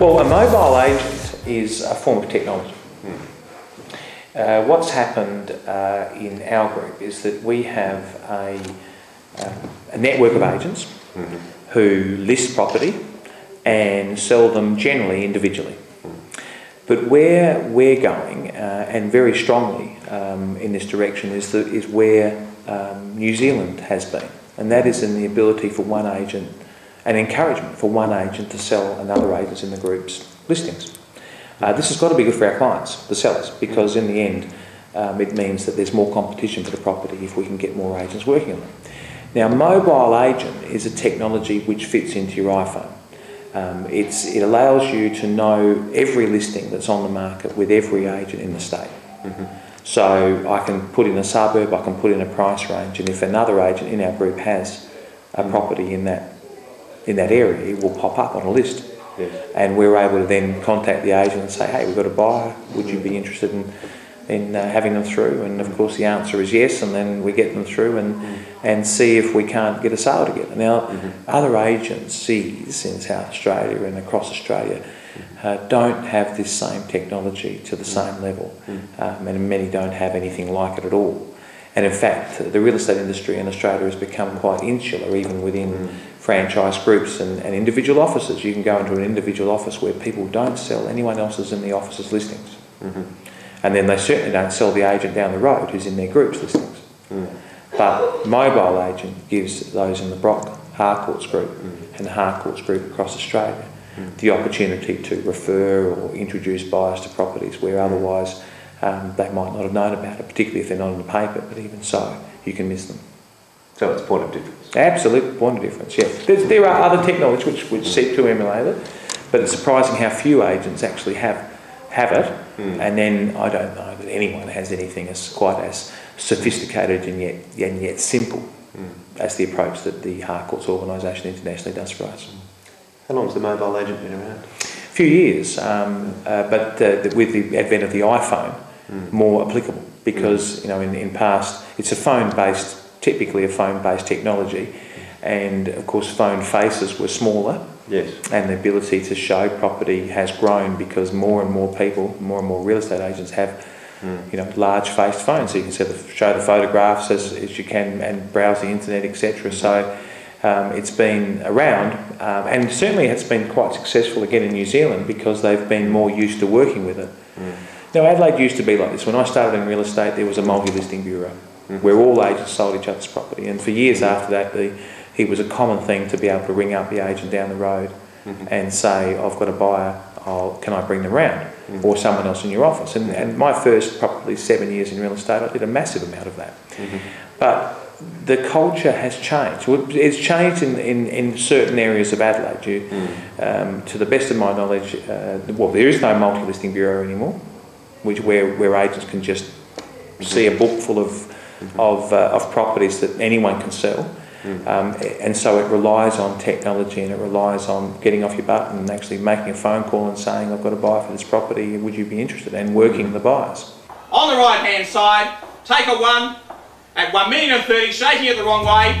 Well, a mobile agent is a form of technology. Uh, what's happened uh, in our group is that we have a, uh, a network of agents mm-hmm. who list property and sell them generally individually. But where we're going, uh, and very strongly um, in this direction, is, the, is where um, New Zealand has been, and that is in the ability for one agent, an encouragement for one agent to sell another agent in the group's listings. Uh, this has got to be good for our clients, the sellers, because in the end, um, it means that there's more competition for the property if we can get more agents working on it. Now, mobile agent is a technology which fits into your iPhone. Um, it allows you to know every listing that's on the market with every agent in the state. Mm-hmm. So I can put in a suburb, I can put in a price range, and if another agent in our group has a mm-hmm. property in that in that area, it will pop up on a list. Yes. And we're able to then contact the agent and say, hey, we've got a buyer, would you be interested in, in uh, having them through? And of course, the answer is yes, and then we get them through and, mm. and see if we can't get a sale together. Now, mm-hmm. other agencies in South Australia and across Australia uh, don't have this same technology to the mm. same level, mm. um, and many don't have anything like it at all. And in fact, the real estate industry in Australia has become quite insular, even within mm. franchise groups and, and, individual offices. You can go into an individual office where people don't sell anyone else's in the office's listings. Mm-hmm. And then they certainly don't sell the agent down the road who's in their group's listings. Mm. But mobile agent gives those in the Brock Harcourts group mm. and the Harcourts group across Australia mm. the opportunity to refer or introduce buyers to properties where otherwise um, they might not have known about it, particularly if they're not in the paper, but even so, you can miss them. So it's a point of difference. Absolute point of difference, yeah. There's, there are other technologies which, which seek to emulate it, but it's surprising how few agents actually have have it, mm. and then I don't know that anyone has anything as quite as sophisticated and yet and yet simple mm. as the approach that the Harcourts organisation internationally does for us. How long has the mobile agent been around? A few years, um, uh, but uh, with the advent of the iPhone, mm. more applicable because you know in, in past it's a phone based typically a phone based technology and of course phone faces were smaller yes and the ability to show property has grown because more and more people more and more real estate agents have mm. you know large faced phones so you can show the photographs as, as you can and browse the internet etc so um, it's been around um, and certainly it's been quite successful again in New Zealand because they've been more used to working with it mm. Now, Adelaide used to be like this. When I started in real estate, there was a multi listing bureau mm-hmm. where all agents sold each other's property. And for years after that, the, it was a common thing to be able to ring up the agent down the road mm-hmm. and say, I've got a buyer, I'll, can I bring them round? Mm-hmm. Or someone else in your office. And, and my first probably seven years in real estate, I did a massive amount of that. Mm-hmm. But the culture has changed. It's changed in, in, in certain areas of Adelaide. You, mm. um, to the best of my knowledge, uh, well, there is no multi listing bureau anymore which where, where agents can just see a book full of mm-hmm. of, uh, of properties that anyone can sell. Mm. Um, and so it relies on technology and it relies on getting off your butt and actually making a phone call and saying, I've got a buyer for this property, would you be interested? And working the buyers. On the right hand side, take a one at 1 minute and 30, shaking it the wrong way,